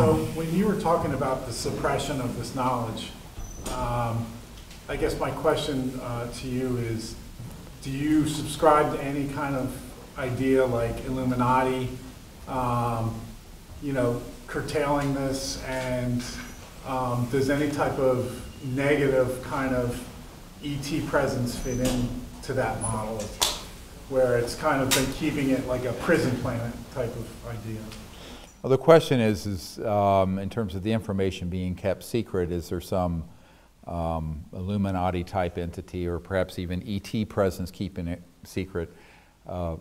So when you were talking about the suppression of this knowledge, um, I guess my question uh, to you is, do you subscribe to any kind of idea like Illuminati, um, you know, curtailing this, and um, does any type of negative kind of ET presence fit into that model, where it's kind of been keeping it like a prison planet type of idea? Well, the question is, is um, in terms of the information being kept secret, is there some um, Illuminati type entity or perhaps even ET presence keeping it secret? Uh,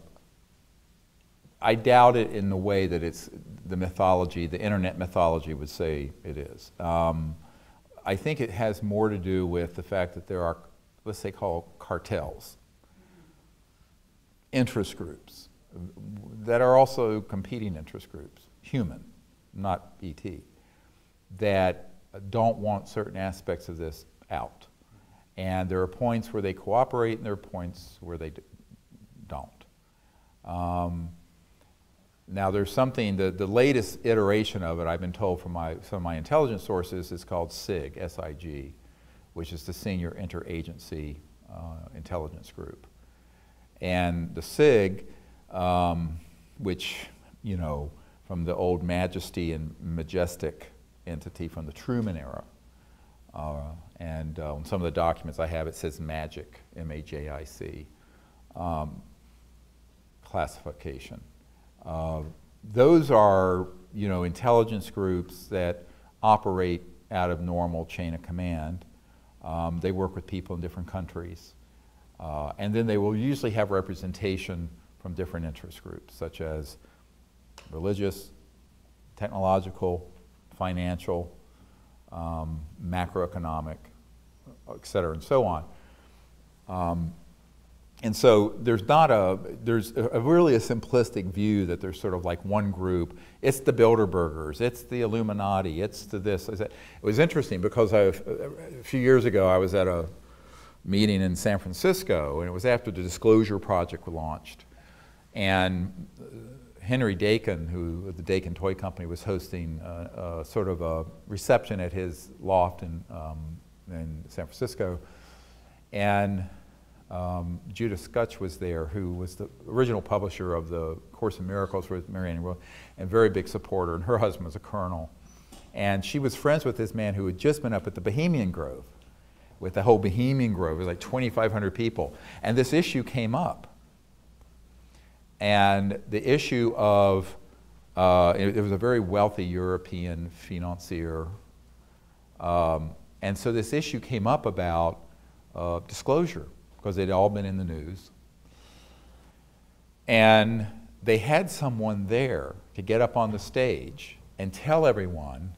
I doubt it in the way that it's the mythology, the internet mythology would say it is. Um, I think it has more to do with the fact that there are, let's say, called cartels, interest groups that are also competing interest groups, human, not ET, that don't want certain aspects of this out. And there are points where they cooperate and there are points where they don't. Um, now there's something, the, the latest iteration of it, I've been told from my, some of my intelligence sources, is called SIG, S-I-G, which is the Senior Interagency uh, Intelligence Group. And the SIG, um, which, you know, from the old majesty and majestic entity from the Truman era, uh, and uh, on some of the documents I have, it says magic, M-A-J-I-C, um, classification. Uh, those are, you know, intelligence groups that operate out of normal chain of command. Um, they work with people in different countries. Uh, and then they will usually have representation from different interest groups, such as religious, technological, financial, um, macroeconomic, et cetera, and so on. Um, and so there's not a, there's a, a really a simplistic view that there's sort of like one group. It's the Bilderbergers, it's the Illuminati, it's the this. It was interesting because I, a few years ago I was at a meeting in San Francisco and it was after the Disclosure Project was launched. And Henry Dakin, who the Dakin Toy Company was hosting a sort of a reception at his loft in, um, in San Francisco. And um, Judith Skutch was there, who was the original publisher of the Course in Miracles with Marianne Will, and very big supporter, and her husband was a colonel. And she was friends with this man who had just been up at the Bohemian Grove, with the whole Bohemian Grove. It was like 2,500 people. And this issue came up. And the issue of, uh, it, it, was a very wealthy European financier. Um, and so this issue came up about uh, disclosure because they'd all been in the news. And they had someone there to get up on the stage and tell everyone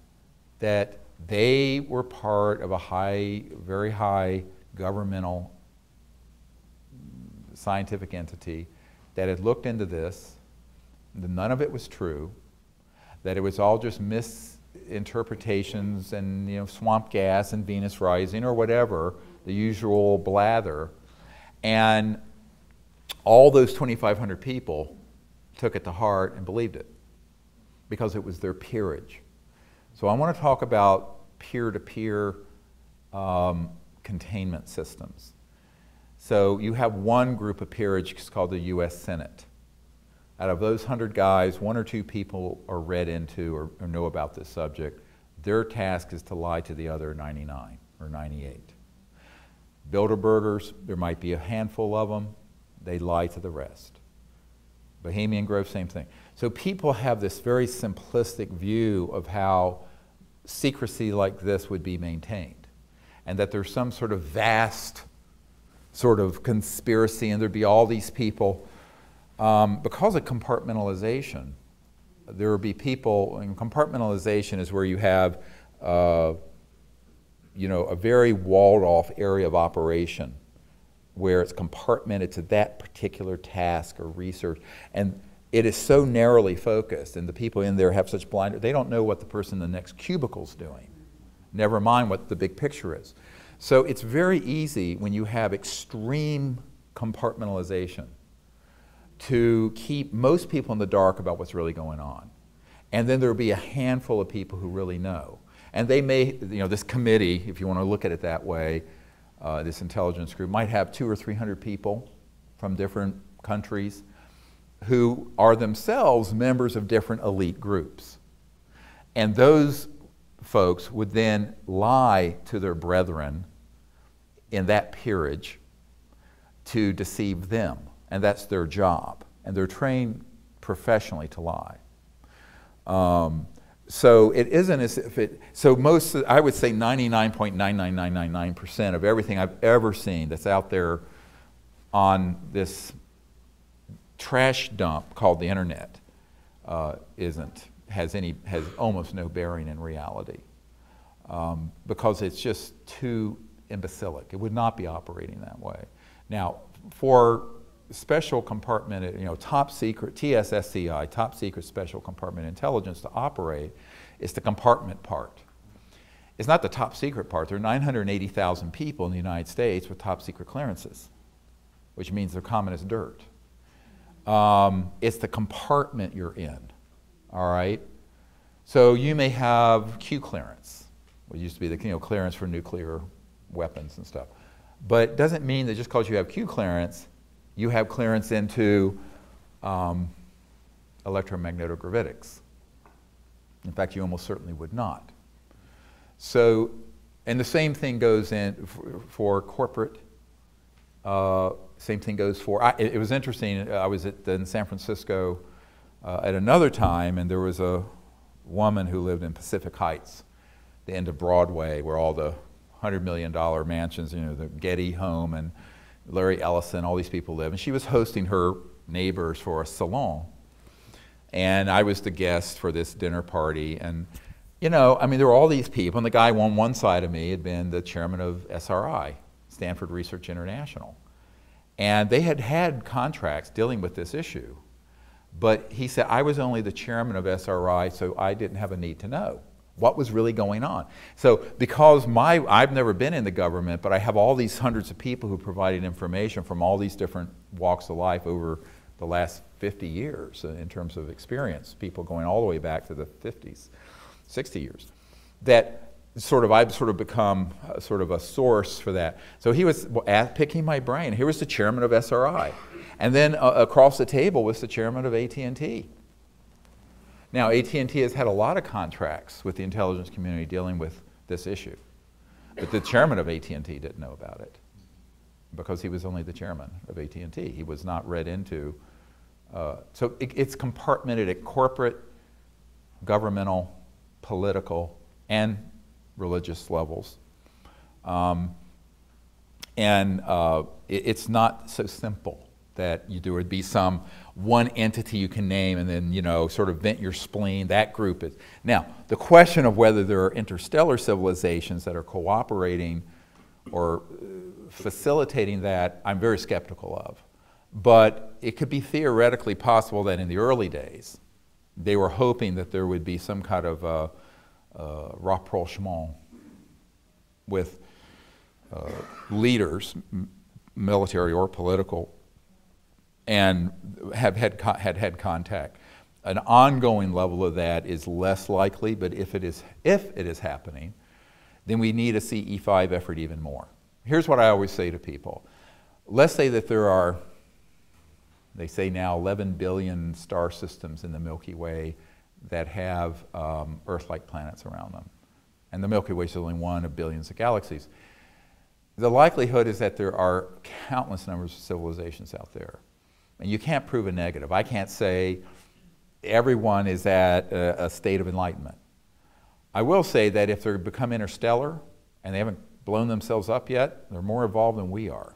that they were part of a high, very high governmental scientific entity that had looked into this, that none of it was true, that it was all just misinterpretations and you know, swamp gas and Venus rising or whatever, the usual blather, and all those 2,500 people took it to heart and believed it because it was their peerage. So I want to talk about peer-to-peer um, containment systems. So you have one group of peerage called the U.S. Senate. Out of those 100 guys, one or two people are read into or, or know about this subject. Their task is to lie to the other 99 or 98. Bilderbergers, there might be a handful of them, they lie to the rest. Bohemian Grove, same thing. So people have this very simplistic view of how secrecy like this would be maintained, and that there's some sort of vast sort of conspiracy, and there'd be all these people. Um, because of compartmentalization, there would be people, and compartmentalization is where you have uh, you know, a very walled off area of operation where it's compartmented to that particular task or research. And it is so narrowly focused, and the people in there have such blind, they don't know what the person in the next cubicle is doing, never mind what the big picture is. So it's very easy when you have extreme compartmentalization to keep most people in the dark about what's really going on. And then there'll be a handful of people who really know. And they may, you know, this committee, if you want to look at it that way, uh, this intelligence group might have two or three hundred people from different countries who are themselves members of different elite groups. And those folks would then lie to their brethren in that peerage to deceive them. And that's their job. And they're trained professionally to lie. Um, so it isn't as if it, so most, I would say 99.99999% of everything I've ever seen that's out there on this trash dump called the internet uh, isn't, has any, has almost no bearing in reality. Um, because it's just too imbecilic. It would not be operating that way. Now, for special compartment, you know, top secret, TSSCI, top secret special compartment intelligence to operate, is the compartment part. It's not the top secret part. There are 980,000 people in the United States with top secret clearances, which means they're common as dirt. Um, it's the compartment you're in, all right? So you may have Q clearance, which used to be the you know, clearance for nuclear weapons and stuff. But it doesn't mean that just because you have Q clearance, you have clearance into um, electromagnetogravitics. In fact, you almost certainly would not. So, and the same thing goes in for, for corporate. Uh, same thing goes for. I, it, it, was interesting. I was at, in San Francisco uh, at another time, and there was a woman who lived in Pacific Heights, the end of Broadway, where all the hundred million dollar mansions, you know, the Getty home and Larry Ellison, all these people live. And she was hosting her neighbors for a salon. And I was the guest for this dinner party. And, you know, I mean, there were all these people. And the guy on one side of me had been the chairman of SRI, Stanford Research International. And they had had contracts dealing with this issue. But he said, I was only the chairman of SRI, so I didn't have a need to know what was really going on. So because my, I've never been in the government, but I have all these hundreds of people who provided information from all these different walks of life over the last 50 years uh, in terms of experience, people going all the way back to the 50s, 60 years, that sort of I've sort of become sort of a source for that. So he was picking my brain. Here was the chairman of SRI. And then uh, across the table was the chairman of AT&T. Now, AT&T has had a lot of contracts with the intelligence community dealing with this issue, but the chairman of AT&T didn't know about it because he was only the chairman of AT&T. He was not read into. Uh, so it, it's compartmented at corporate, governmental, political, and religious levels. Um, and uh, it, it's not so simple that you, there would be some one entity you can name and then, you know, sort of vent your spleen. That group is. Now, the question of whether there are interstellar civilizations that are cooperating or uh, facilitating that, I'm very skeptical of. But it could be theoretically possible that in the early days, they were hoping that there would be some kind of uh, uh, rapprochement with uh, leaders, military or political, and have had, had had contact. An ongoing level of that is less likely, but if it is, if it is happening, then we need a CE5 effort even more. Here's what I always say to people. Let's say that there are, they say now 11 billion star systems in the Milky Way that have um, Earth-like planets around them. And the Milky Way is only one of billions of galaxies. The likelihood is that there are countless numbers of civilizations out there. And you can't prove a negative. I can't say everyone is at a, a state of enlightenment. I will say that if they become interstellar and they haven't blown themselves up yet, they're more evolved than we are.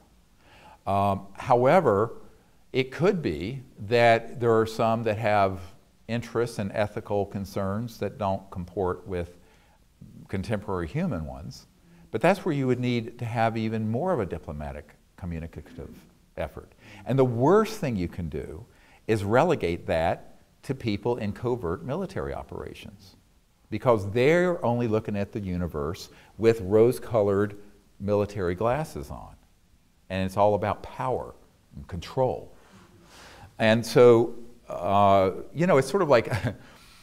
Um, however, it could be that there are some that have interests and ethical concerns that don't comport with contemporary human ones. But that's where you would need to have even more of a diplomatic communicative effort. And the worst thing you can do is relegate that to people in covert military operations because they're only looking at the universe with rose colored military glasses on. And it's all about power and control. And so, uh, you know, it's sort of like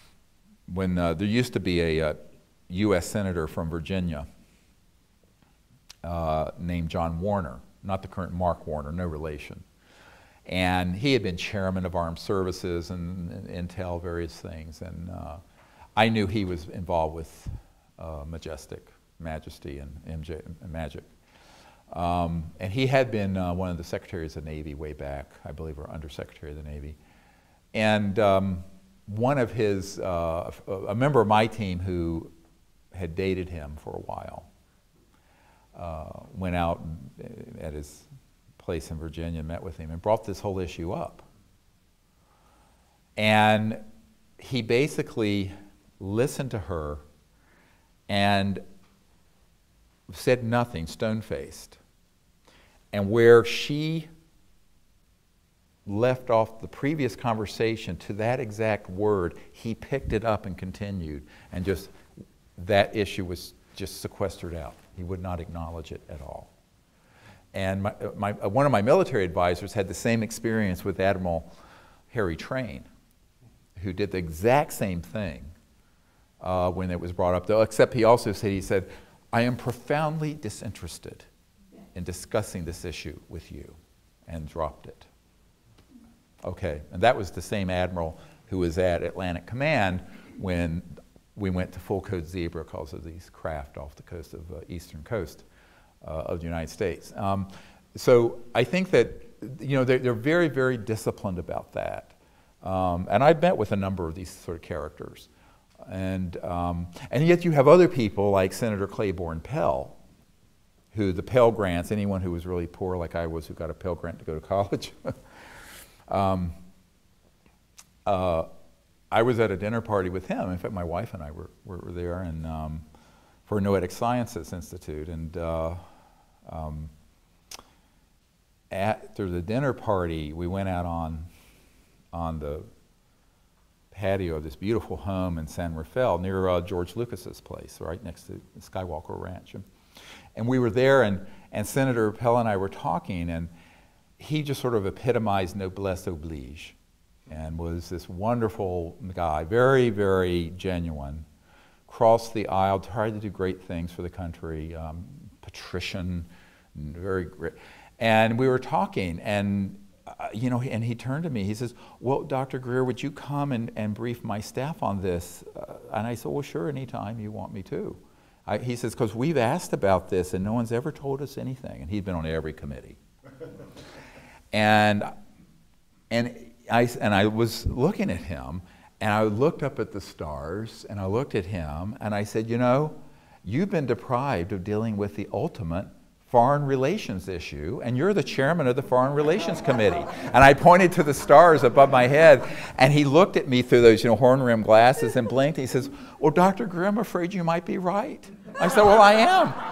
when uh, there used to be a uh, U.S. senator from Virginia uh, named John Warner, not the current Mark Warner, no relation. And he had been chairman of armed services and, and Intel, various things. And uh, I knew he was involved with uh, Majestic, Majesty, and MJ, and Magic. Um, and he had been uh, one of the secretaries of the Navy way back, I believe, or undersecretary of the Navy. And um, one of his, uh, a member of my team who had dated him for a while, uh, went out at his place in Virginia, met with him, and brought this whole issue up. And he basically listened to her and said nothing, stone faced. And where she left off the previous conversation to that exact word, he picked it up and continued. And just that issue was just sequestered out. He would not acknowledge it at all. And my, my, one of my military advisors had the same experience with Admiral Harry Train, who did the exact same thing uh, when it was brought up, though, except he also said, he said, I am profoundly disinterested in discussing this issue with you, and dropped it. Okay, and that was the same admiral who was at Atlantic Command when we went to full code zebra because of these craft off the coast of uh, eastern coast uh, of the United States. Um, so I think that you know they're, they're very very disciplined about that, um, and I've met with a number of these sort of characters, and um, and yet you have other people like Senator Claiborne Pell, who the Pell grants anyone who was really poor like I was who got a Pell grant to go to college. Um, uh, I was at a dinner party with him. In fact, my wife and I were, were, there, and um, for Noetic Sciences Institute, and uh, um, after the dinner party, we went out on, on the patio of this beautiful home in San Rafael near uh, George Lucas's place, right next to Skywalker Ranch. And, and we were there, and, and Senator Pell and I were talking, and he just sort of epitomized noblesse oblige and was this wonderful guy, very, very genuine. Crossed the aisle, tried to do great things for the country, um, patrician, very great. And we were talking, and uh, you know, and he turned to me. He says, "Well, Dr. Greer, would you come and, and brief my staff on this?" Uh, and I said, "Well, sure, anytime you want me to." I, he says, "Because we've asked about this, and no one's ever told us anything." And he'd been on every committee. and and I and I was looking at him, and I looked up at the stars, and I looked at him, and I said, "You know, you've been deprived of dealing with the ultimate." foreign relations issue, and you're the chairman of the Foreign Relations Committee. And I pointed to the stars above my head, and he looked at me through those you know, horn rimmed glasses and blinked. And He says, Well, Dr. Grimm, I'm afraid you might be right. I said, Well, I am.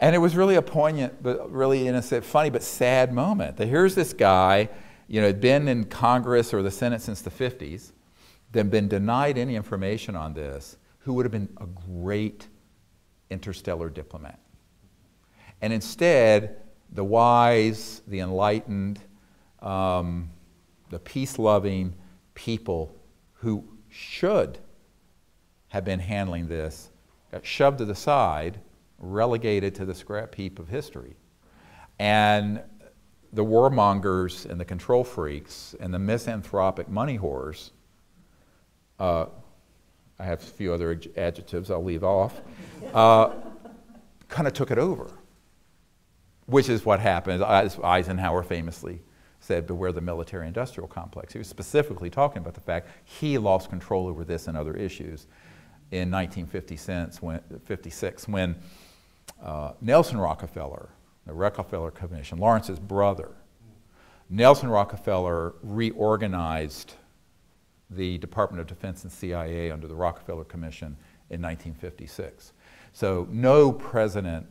And it was really a poignant, but really innocent, funny, but sad moment. That here's this guy, you know, had been in Congress or the Senate since the 50s, then been denied any information on this, who would have been a great interstellar diplomat. And instead, the wise, the enlightened, um, the peace loving people who should have been handling this got shoved to the side, relegated to the scrap heap of history. And the warmongers and the control freaks and the misanthropic money whores uh, I have a few other adjectives I'll leave off, uh, kind of took it over, which is what happened, as Eisenhower famously said, beware the military industrial complex. He was specifically talking about the fact he lost control over this and other issues in 1956 when uh, Nelson Rockefeller, the Rockefeller Commission, Laurance's brother, Nelson Rockefeller reorganized the Department of Defense and CIA under the Rockefeller Commission in 1956. So no president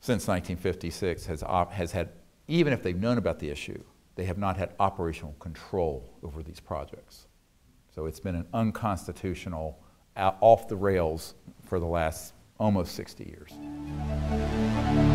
since 1956 has, has had, even if they've known about the issue, they have not had operational control over these projects. So it's been an unconstitutional, off the rails for the last almost 60 years.